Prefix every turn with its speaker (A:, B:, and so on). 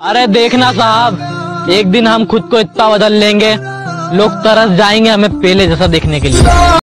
A: अरे देखना साहब, एक दिन हम खुद को इतना बदल लेंगे। लोग तरस जाएँगे हमें पहले जैसा देखने के लिए।